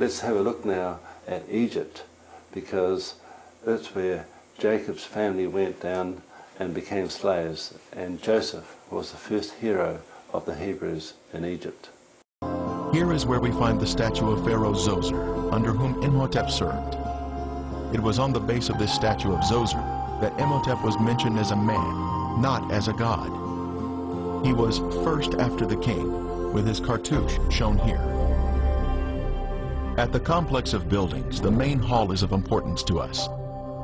let's have a look now at Egypt because that's where Jacob's family went down and became slaves, and Joseph was the first hero of the Hebrews in Egypt. Here is where we find the statue of Pharaoh Zoser, under whom Imhotep served. It was on the base of this statue of Zoser that Imhotep was mentioned as a man, not as a god. He was first after the king, with his cartouche shown here. At the complex of buildings, the main hall is of importance to us.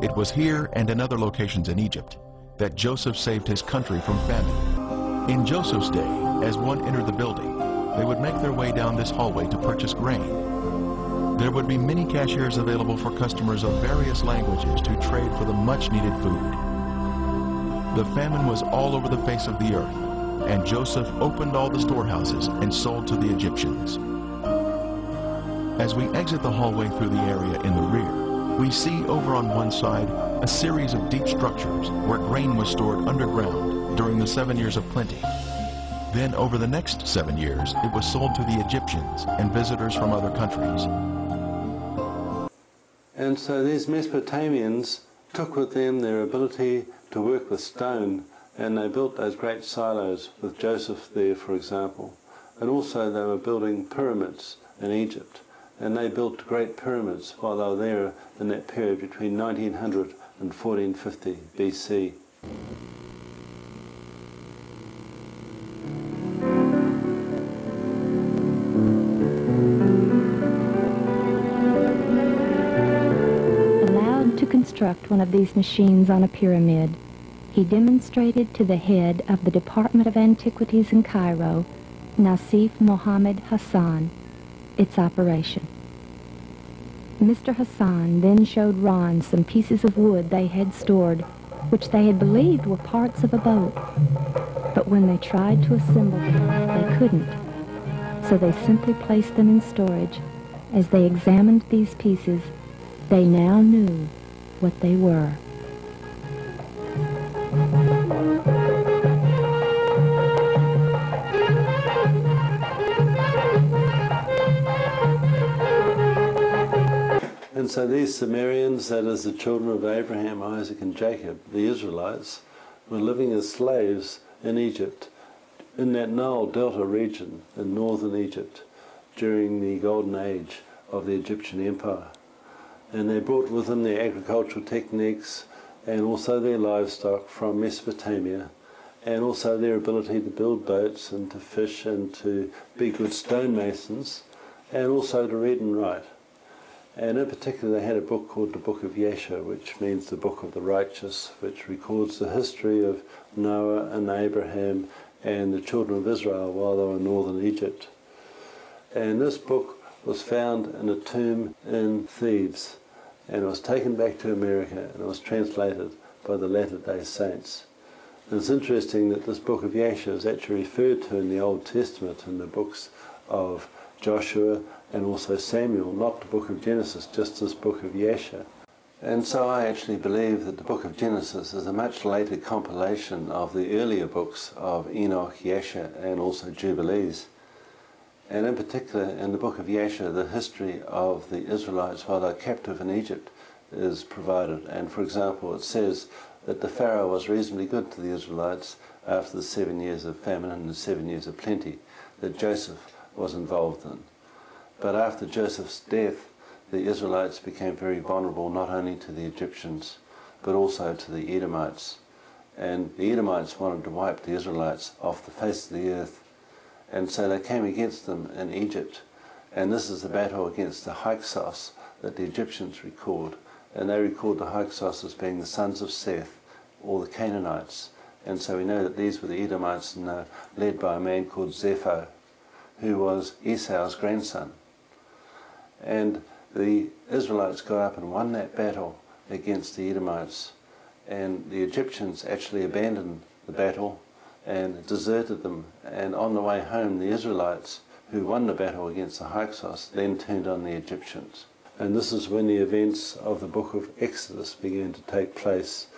It was here and in other locations in Egypt that Joseph saved his country from famine. In Joseph's day, as one entered the building, they would make their way down this hallway to purchase grain. There would be many cashiers available for customers of various languages to trade for the much-needed food. The famine was all over the face of the earth, and Joseph opened all the storehouses and sold to the Egyptians. As we exit the hallway through the area in the rear, we see over on one side a series of deep structures where grain was stored underground during the seven years of plenty. Then over the next seven years, it was sold to the Egyptians and visitors from other countries. And so these Mesopotamians took with them their ability to work with stone and they built those great silos with Joseph there, for example. And also they were building pyramids in Egypt and they built great pyramids while they were there in that period between 1900 and 1450 BC. Allowed to construct one of these machines on a pyramid, he demonstrated to the head of the Department of Antiquities in Cairo, Nasif Mohammed Hassan, its operation. Mr. Hassan then showed Ron some pieces of wood they had stored, which they had believed were parts of a boat. But when they tried to assemble them, they couldn't. So they simply placed them in storage. As they examined these pieces, they now knew what they were. And so these Sumerians, that is the children of Abraham, Isaac, and Jacob, the Israelites, were living as slaves in Egypt, in that Nile Delta region in northern Egypt during the golden age of the Egyptian Empire. And they brought with them their agricultural techniques and also their livestock from Mesopotamia and also their ability to build boats and to fish and to be good stonemasons and also to read and write. And in particular, they had a book called the Book of Yasher, which means the Book of the Righteous, which records the history of Noah and Abraham and the children of Israel while they were in northern Egypt. And this book was found in a tomb in Thebes, and it was taken back to America and it was translated by the Latter day Saints. And it's interesting that this book of Yasher is actually referred to in the Old Testament in the books of Joshua and also Samuel, not the book of Genesis, just this book of Yasher. And so I actually believe that the book of Genesis is a much later compilation of the earlier books of Enoch, Yasher, and also Jubilees. And in particular, in the book of Yasher, the history of the Israelites while they're captive in Egypt is provided. And for example, it says that the Pharaoh was reasonably good to the Israelites after the seven years of famine and the seven years of plenty that Joseph was involved in. But after Joseph's death, the Israelites became very vulnerable not only to the Egyptians, but also to the Edomites. And the Edomites wanted to wipe the Israelites off the face of the earth. And so they came against them in Egypt. And this is the battle against the Hyksos that the Egyptians record. And they record the Hyksos as being the sons of Seth, or the Canaanites. And so we know that these were the Edomites and uh, led by a man called Zepho, who was Esau's grandson. And the Israelites got up and won that battle against the Edomites. And the Egyptians actually abandoned the battle and deserted them. And on the way home, the Israelites, who won the battle against the Hyksos, then turned on the Egyptians. And this is when the events of the book of Exodus began to take place.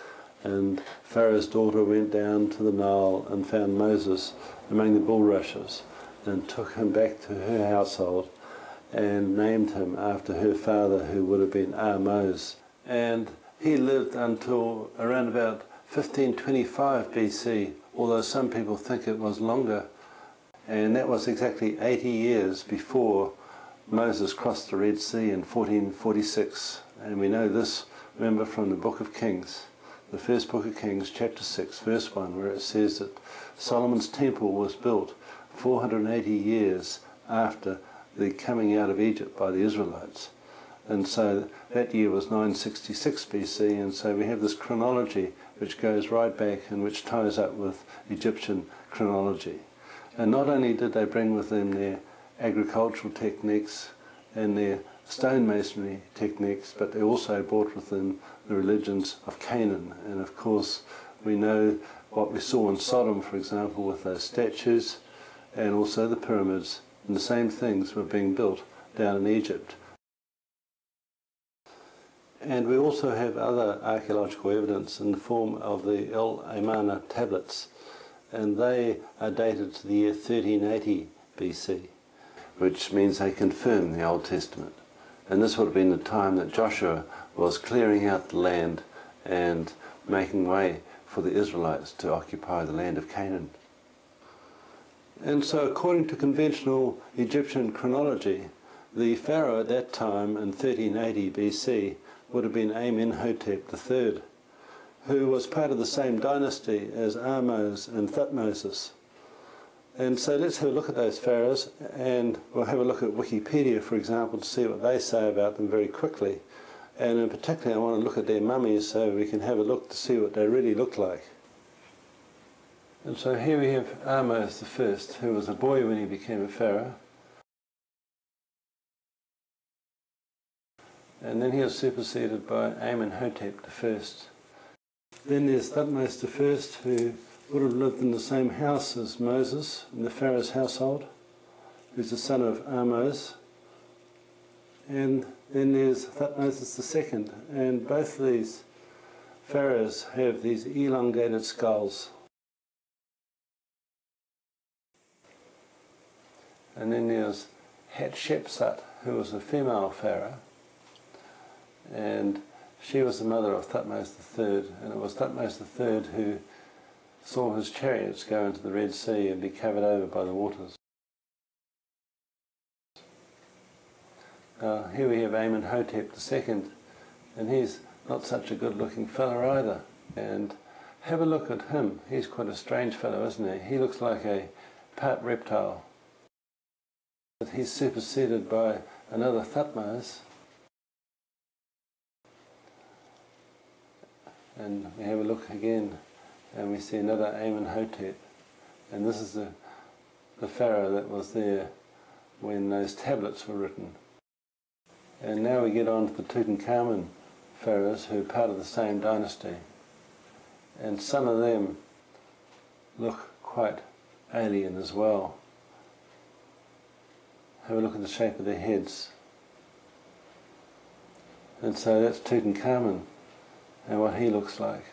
And Pharaoh's daughter went down to the Nile and found Moses among the bulrushes and took him back to her household and named him after her father, who would have been Ahmose. And he lived until around about 1525 BC, although some people think it was longer. And that was exactly 80 years before Moses crossed the Red Sea in 1446. And we know this, remember, from the book of Kings, the first book of Kings, chapter 6, verse 1, where it says that Solomon's temple was built 480 years after the coming out of Egypt by the Israelites. And so that year was 966 BC, and so we have this chronology which goes right back and which ties up with Egyptian chronology. And not only did they bring with them their agricultural techniques and their stonemasonry techniques, but they also brought with them the religions of Canaan. And of course, we know what we saw in Sodom, for example, with those statues and also the pyramids and the same things were being built down in Egypt. And we also have other archaeological evidence in the form of the El Amarna tablets, and they are dated to the year 1380 BC, which means they confirm the Old Testament. And this would have been the time that Joshua was clearing out the land and making way for the Israelites to occupy the land of Canaan. And so, according to conventional Egyptian chronology, the pharaoh at that time in 1380 BC would have been Amenhotep III, who was part of the same dynasty as Ahmose and Thutmose. And so let's have a look at those pharaohs, and we'll have a look at Wikipedia, for example, to see what they say about them very quickly. And in particular, I want to look at their mummies so we can have a look to see what they really look like. And so here we have Ahmose I, who was a boy when he became a pharaoh. And then he was superseded by Amenhotep I. Then there's Thutmose I, who would have lived in the same house as Moses in the Pharaoh's household, who's the son of Amos. And then there's Thutmose II, and both of these pharaohs have these elongated skulls. And then there's Hatshepsut, who was a female pharaoh, and she was the mother of Thutmose III, and it was Thutmose III who saw his chariots go into the Red Sea and be covered over by the waters. Uh, here we have Amenhotep II, and he's not such a good looking fellow either. And have a look at him. He's quite a strange fellow, isn't he? He looks like a part reptile. He's superseded by another Thutmose. And we have a look again and we see another Amenhotep. And this is the, the pharaoh that was there when those tablets were written. And now we get on to the Tutankhamun pharaohs who are part of the same dynasty. And some of them look quite alien as well. Have a look at the shape of their heads. And so that's Tutankhamun and what he looks like.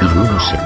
Y uno se